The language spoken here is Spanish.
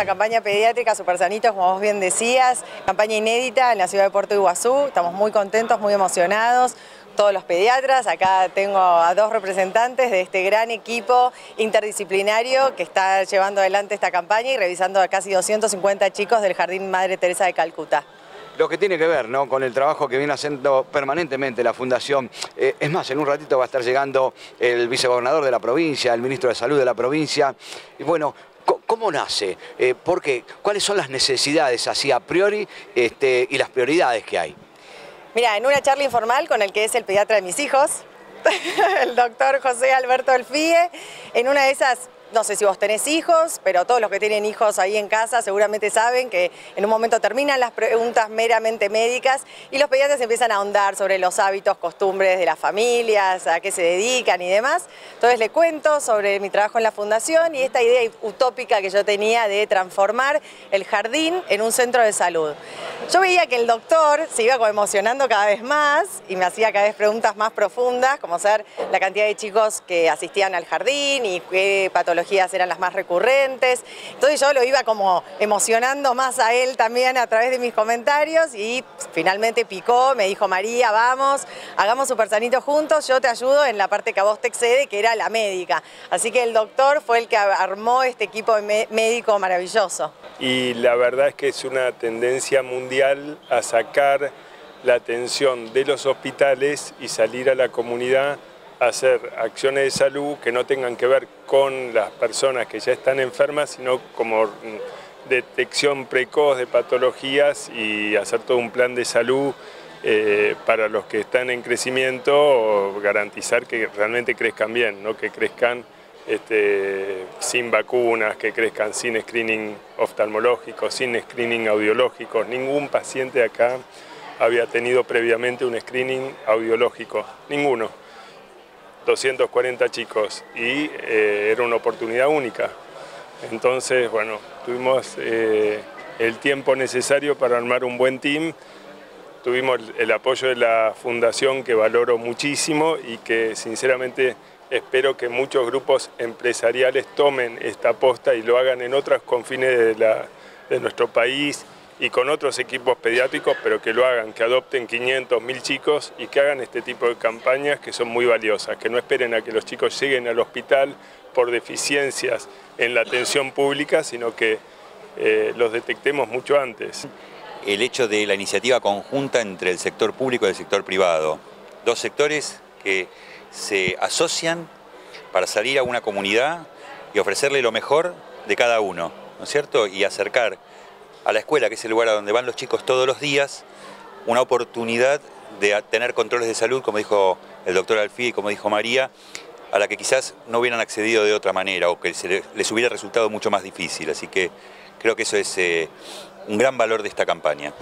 esta campaña pediátrica Super Sanitos, como vos bien decías, campaña inédita en la ciudad de Puerto Iguazú. Estamos muy contentos, muy emocionados todos los pediatras. Acá tengo a dos representantes de este gran equipo interdisciplinario que está llevando adelante esta campaña y revisando a casi 250 chicos del Jardín Madre Teresa de Calcuta lo que tiene que ver ¿no? con el trabajo que viene haciendo permanentemente la Fundación. Eh, es más, en un ratito va a estar llegando el vicegobernador de la provincia, el ministro de Salud de la provincia. Y bueno, ¿Cómo nace? Eh. ¿Cuáles son las necesidades así a priori este, y las prioridades que hay? Mira, en una charla informal con el que es el pediatra de mis hijos, el doctor José Alberto Elfie, en una de esas no sé si vos tenés hijos, pero todos los que tienen hijos ahí en casa seguramente saben que en un momento terminan las preguntas meramente médicas y los pediatras empiezan a ahondar sobre los hábitos, costumbres de las familias, a qué se dedican y demás. Entonces le cuento sobre mi trabajo en la fundación y esta idea utópica que yo tenía de transformar el jardín en un centro de salud. Yo veía que el doctor se iba emocionando cada vez más y me hacía cada vez preguntas más profundas, como ser la cantidad de chicos que asistían al jardín y qué patologías eran las más recurrentes. Entonces yo lo iba como emocionando más a él también a través de mis comentarios y finalmente picó, me dijo María, vamos, hagamos Super Sanito juntos, yo te ayudo en la parte que a vos te excede, que era la médica. Así que el doctor fue el que armó este equipo médico maravilloso. Y la verdad es que es una tendencia mundial a sacar la atención de los hospitales y salir a la comunidad hacer acciones de salud que no tengan que ver con las personas que ya están enfermas, sino como detección precoz de patologías y hacer todo un plan de salud eh, para los que están en crecimiento, garantizar que realmente crezcan bien, ¿no? que crezcan este, sin vacunas, que crezcan sin screening oftalmológico, sin screening audiológico. Ningún paciente acá había tenido previamente un screening audiológico, ninguno. 240 chicos y eh, era una oportunidad única. Entonces, bueno, tuvimos eh, el tiempo necesario para armar un buen team, tuvimos el apoyo de la fundación que valoro muchísimo y que sinceramente espero que muchos grupos empresariales tomen esta aposta y lo hagan en otros confines de nuestro país y con otros equipos pediátricos, pero que lo hagan, que adopten 500, 1000 chicos y que hagan este tipo de campañas que son muy valiosas, que no esperen a que los chicos lleguen al hospital por deficiencias en la atención pública, sino que eh, los detectemos mucho antes. El hecho de la iniciativa conjunta entre el sector público y el sector privado, dos sectores que se asocian para salir a una comunidad y ofrecerle lo mejor de cada uno, ¿no es cierto? Y acercar a la escuela, que es el lugar a donde van los chicos todos los días, una oportunidad de tener controles de salud, como dijo el doctor Alfí y como dijo María, a la que quizás no hubieran accedido de otra manera o que les hubiera resultado mucho más difícil. Así que creo que eso es eh, un gran valor de esta campaña.